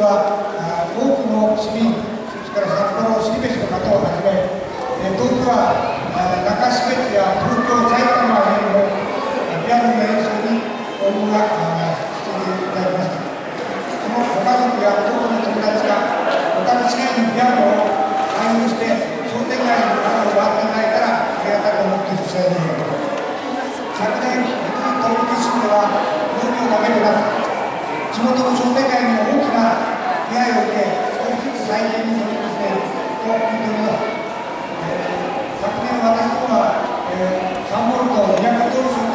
は多くの市民それから札幌市別の方をはじめ遠くは中標津や東京埼玉でのピアノの演奏に応募がしていただきました。そのご家族や多くの友達が他の市内のピアノを勧誘して商店街の方を回ってもらいたらありがたく思っていただきます昨年、東京市では農業だけでなく地元の商店街け少しずつ再建に取り組んでいると聞いております、えー、昨年私どもは、えー、サンボルト200トル